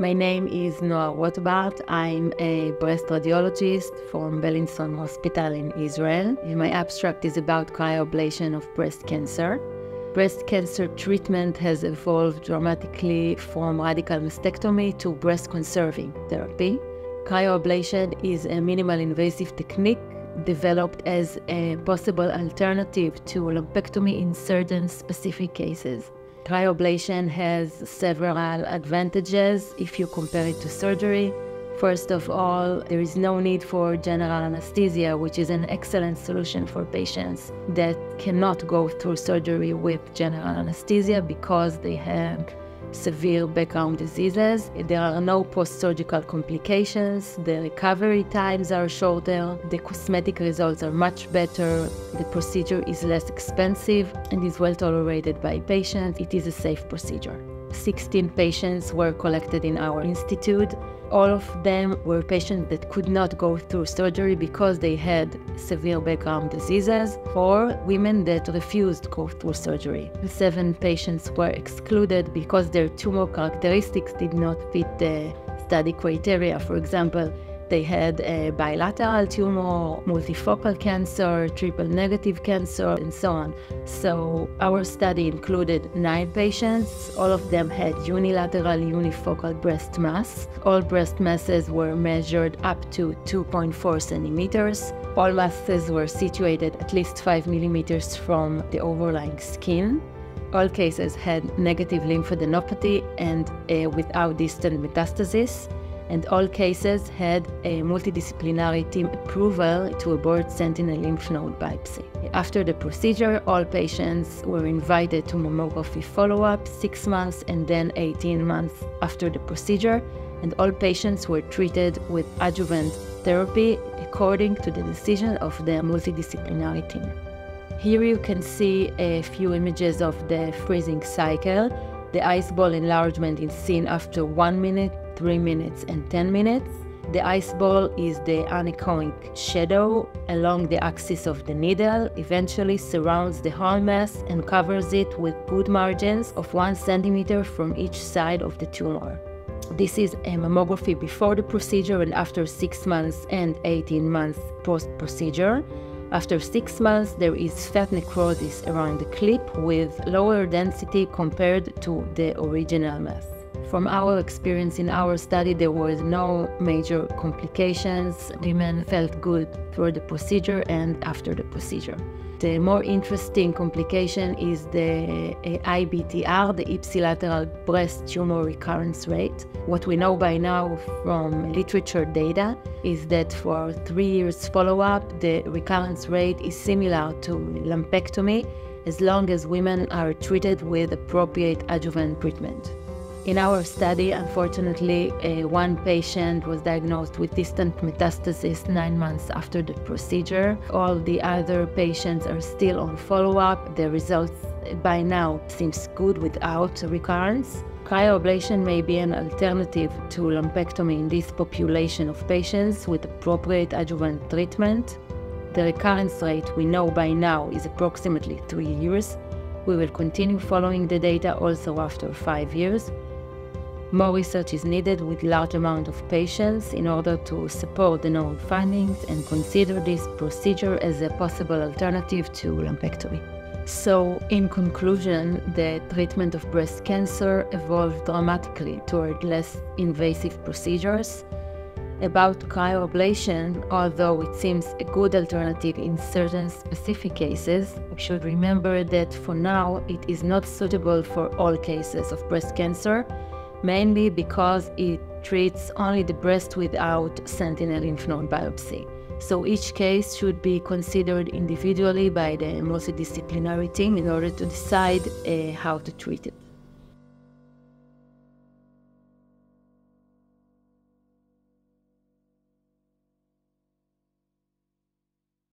My name is Noa Rotbart. I'm a breast radiologist from Beilinson Hospital in Israel. My abstract is about cryoablation of breast cancer. Breast cancer treatment has evolved dramatically from radical mastectomy to breast conserving therapy. Cryoablation is a minimal invasive technique developed as a possible alternative to lumpectomy in certain specific cases. Cryoablation has several advantages if you compare it to surgery. First of all, there is no need for general anesthesia, which is an excellent solution for patients that cannot go through surgery with general anesthesia because they have severe background diseases. There are no post surgical complications, the recovery times are shorter, the cosmetic results are much better, the procedure is less expensive and is well tolerated by patients. It is a safe procedure. 16 patients were collected in our institute. All of them were patients that could not go through surgery because they had severe background diseases, or women that refused to go through surgery. Seven patients were excluded because their tumor characteristics did not fit the study criteria. For example, they had a bilateral tumor, multifocal cancer, triple negative cancer, and so on. So our study included nine patients. All of them had unilateral unifocal breast mass. All breast masses were measured up to 2.4 centimeters. All masses were situated at least 5 millimeters from the overlying skin. All cases had negative lymphadenopathy and uh, without distant metastasis and all cases had a multidisciplinary team approval to abort sentinel lymph node biopsy. After the procedure, all patients were invited to mammography follow-up six months and then 18 months after the procedure, and all patients were treated with adjuvant therapy according to the decision of the multidisciplinary team. Here you can see a few images of the freezing cycle. The ice ball enlargement is seen after one minute 3 minutes and 10 minutes. The ice ball is the anechoic shadow along the axis of the needle, eventually surrounds the whole mass and covers it with good margins of 1 centimeter from each side of the tumor. This is a mammography before the procedure and after 6 months and 18 months post procedure. After 6 months, there is fat necrosis around the clip with lower density compared to the original mass. From our experience in our study, there was no major complications. Women felt good through the procedure and after the procedure. The more interesting complication is the IBTR, the ipsilateral breast tumor recurrence rate. What we know by now from literature data is that for three years follow-up, the recurrence rate is similar to lumpectomy as long as women are treated with appropriate adjuvant treatment. In our study, unfortunately, uh, one patient was diagnosed with distant metastasis nine months after the procedure. All the other patients are still on follow-up. The results by now seems good without recurrence. Cryoablation may be an alternative to lumpectomy in this population of patients with appropriate adjuvant treatment. The recurrence rate we know by now is approximately three years. We will continue following the data also after five years. More research is needed with large amount of patients in order to support the known findings and consider this procedure as a possible alternative to lumpectomy. So, in conclusion, the treatment of breast cancer evolved dramatically toward less invasive procedures. About cryoablation, although it seems a good alternative in certain specific cases, we should remember that for now it is not suitable for all cases of breast cancer mainly because it treats only the breast without sentinel lymph node biopsy. So each case should be considered individually by the multidisciplinary team in order to decide uh, how to treat it.